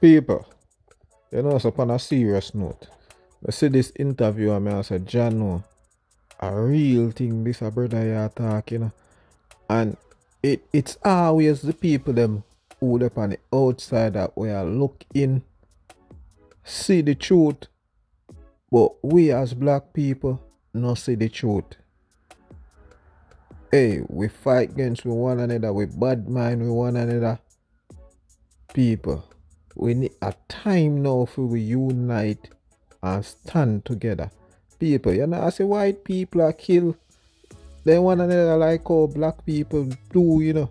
People, you know, so upon a serious note, I see this interview and I said, John, no, a real thing, this a brother you talk, you know. And it it's always the people them who up on the outside that we are look in, see the truth, but we as black people not see the truth. Hey, we fight against one another, we bad mind with one another. People, we need a time now for we unite and stand together. People, you know, I say white people are killed. They one another like how black people do, you know.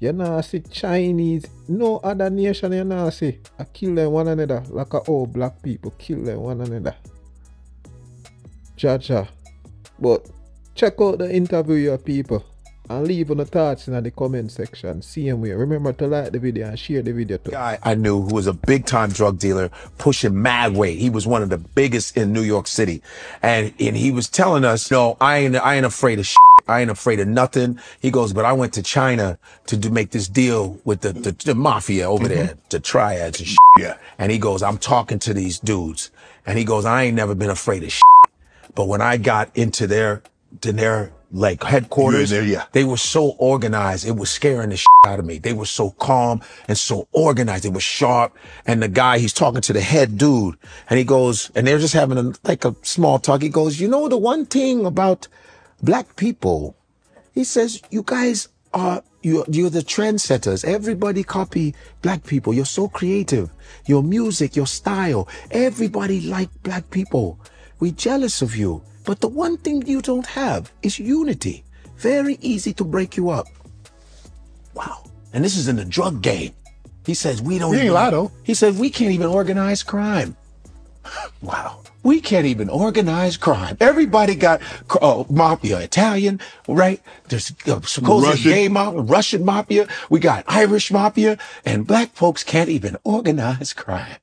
You know, see Chinese, no other nation, you know, see, I kill them one another like all black people kill them one another. Jaja. But check out the interview, your people and leave on the thoughts in the comment section. Same way. Remember to like the video and share the video too. Guy I knew who was a big time drug dealer pushing mad weight. He was one of the biggest in New York City. And, and he was telling us, no, I ain't, I ain't afraid of shit. I ain't afraid of nothing. He goes, but I went to China to do, make this deal with the, the, the mafia over mm-hmm. there, the triads and shit. Yeah. And he goes, I'm talking to these dudes. And he goes, I ain't never been afraid of shit. But when I got into their, to their like headquarters. There, yeah. They were so organized. It was scaring the shit out of me. They were so calm and so organized. They were sharp. And the guy, he's talking to the head dude and he goes, and they're just having a, like a small talk. He goes, you know, the one thing about black people, he says, you guys are, you're, you're the trendsetters. Everybody copy black people. You're so creative. Your music, your style, everybody like black people. We jealous of you. But the one thing you don't have is unity. Very easy to break you up. Wow. And this is in the drug game. He says we don't. He ain't though. He says we can't even organize crime. wow. We can't even organize crime. Everybody got uh, mafia, Italian, right? There's uh, supposed gay mafia, Russian mafia. We got Irish mafia, and black folks can't even organize crime.